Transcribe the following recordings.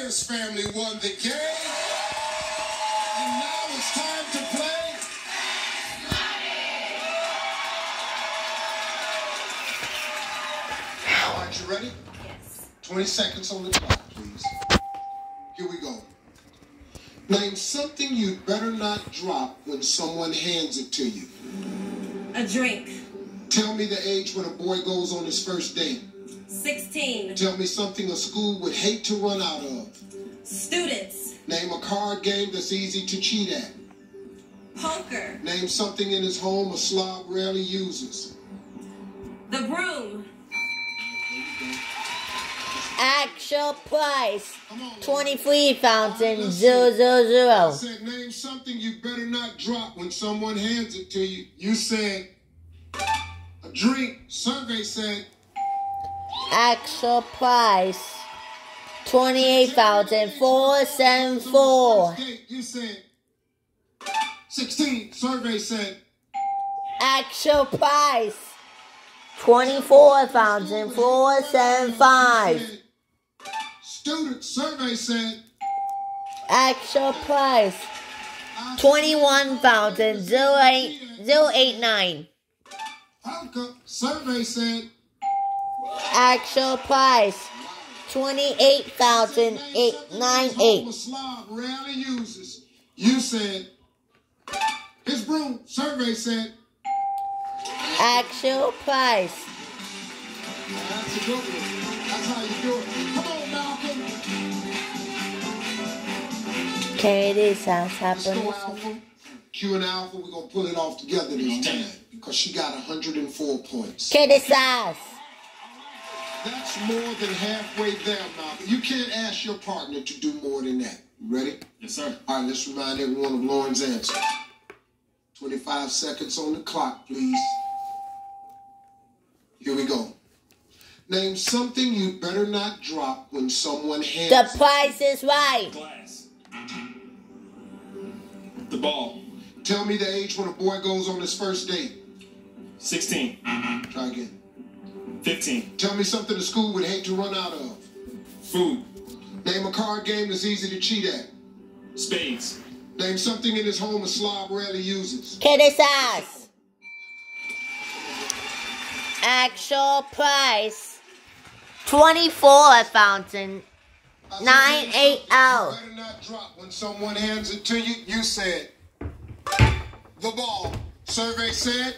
Myers family won the game. And now it's time to play. All right, you ready? Yes. 20 seconds on the clock, please. Here we go. Name something you'd better not drop when someone hands it to you. A drink. Tell me the age when a boy goes on his first date. 16. Tell me something a school would hate to run out of. Students. Name a card game that's easy to cheat at. Poker. Name something in his home a slob rarely uses. The broom. Actual price Come on. twenty-three thousand Let's zero zero I zero. said, name something you better not drop when someone hands it to you. You said, a drink. Survey said, Actual price twenty-eight thousand four seven four. You said, 16. Survey said, Actual price twenty-four thousand four seven five. Student survey said, Actual price twenty-one thousand zero eight zero eight nine. Survey said, Actual price twenty-eight thousand eight nine eight. Slob rarely uses. You said, his broom survey said, Actual price That's a good one. That's how you do it. Come on, Malcolm. Okay, this go. Alpha. Q and Alpha, we're going to pull it off together this time. Because she got 104 points. Okay, this has. That's more than halfway there, Malcolm. You can't ask your partner to do more than that. You ready? Yes, sir. All right, let's remind everyone of Lauren's answer. 25 seconds on the clock, please. Here we go. Name something you better not drop when someone hands The it. price is right. Glass. The ball. Tell me the age when a boy goes on his first date. 16. Try again. 15. Tell me something the school would hate to run out of. Food. Name a card game that's easy to cheat at. Spades. Name something in his home a slob rarely uses. Okay, this. Actual price twenty-four thousand I said, Nine, name eight, something oh. You better not drop when someone hands it to you. You said the ball. Survey said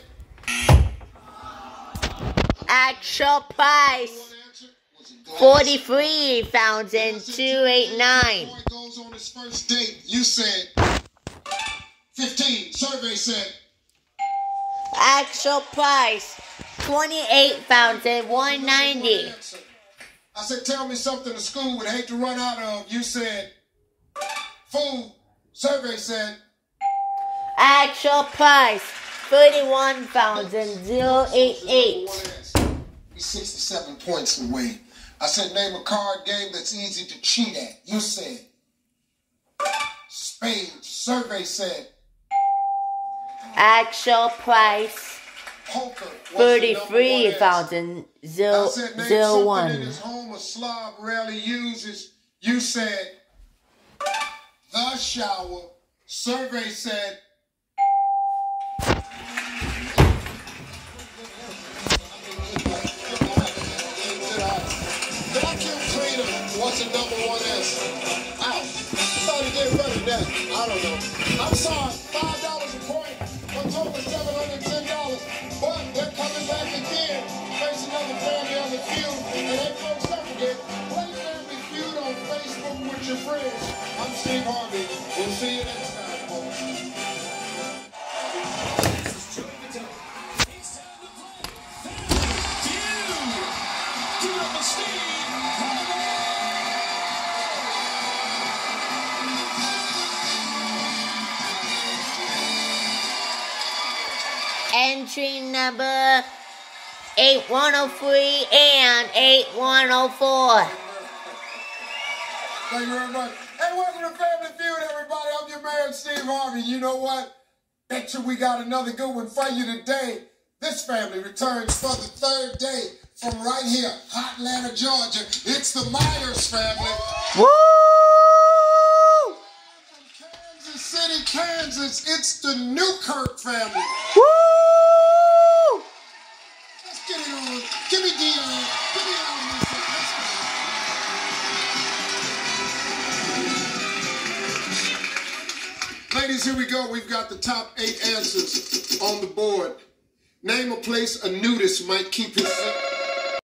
actual price. 43,289. goes on his first date. You said 15. Survey said actual price 28,190. I said, tell me something the school would hate to run out of. You said food. Survey said actual price 31,088. He's 67 points away. I said, name a card game that's easy to cheat at. You said spades. Survey said Actual price poker. was the number one thirty-three answer. thousand I said, name zero something in his home a slob rarely uses. You said the shower. Survey said was the number one answer. Thought he did better than that. I don't know. I'm sorry. Five dollars a point. A total of seven hundred ten dollars. But they're coming back again. Face another family on the feud. And hey, folks, don't forget, play Family Feud on Facebook with your friends. I'm Steve Harvey. We'll see you next time, folks. entry number 8103 and 8104. Thank you very much. Hey, welcome to Family Feud, everybody. I'm your man, Steve Harvey. You know what? Bet you we got another good one for you today. This family returns for the third day from right here, Hot Atlanta, Georgia. It's the Myers family. Woo! From Kansas City, Kansas, it's the Newkirk family. Give me Dion. Give me. Ladies, here we go. We've got the top eight answers on the board. Name a place a nudist might keep his.